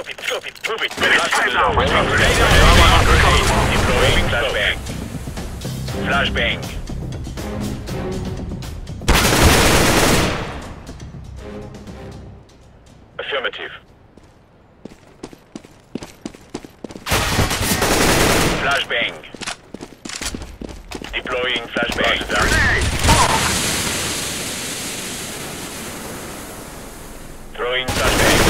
Copy, copy, move it. Flashbang now. Deploying flashbang. Flashbang. Affirmative. Flashbang. Deploying flashbang. Throwing flashbang.